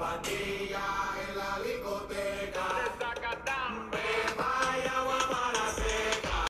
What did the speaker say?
My day.